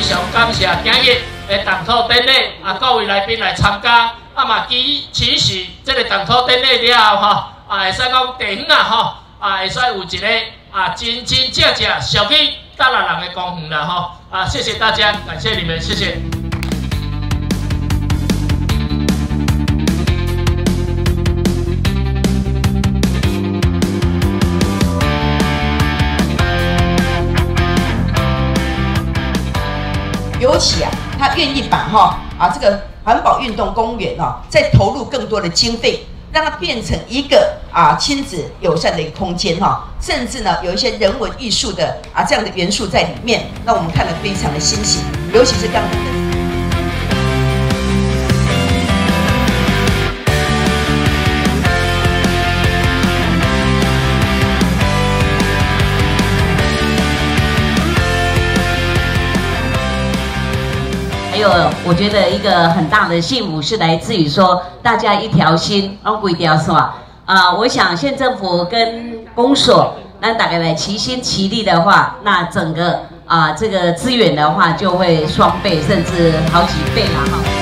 非常感谢今日的动土典礼啊，各位来宾来参加。啊嘛，其其实这个动土典礼了后吼，啊会使讲地方啊吼，啊会使有一个啊真真正正小去大人人的公园啦吼。啊，谢谢大家，感谢你们，谢谢。尤其啊，他愿意把哈啊这个环保运动公园哦，再投入更多的经费，让它变成一个啊亲子友善的一个空间哈，甚至呢有一些人文艺术的啊这样的元素在里面，那我们看了非常的欣喜，尤其是刚有，我觉得一个很大的幸福是来自于说大家一条心，拢规条是吧？啊，我想县政府跟公所，那大概来齐心齐力的话，那整个啊这个资源的话就会双倍甚至好几倍了哈。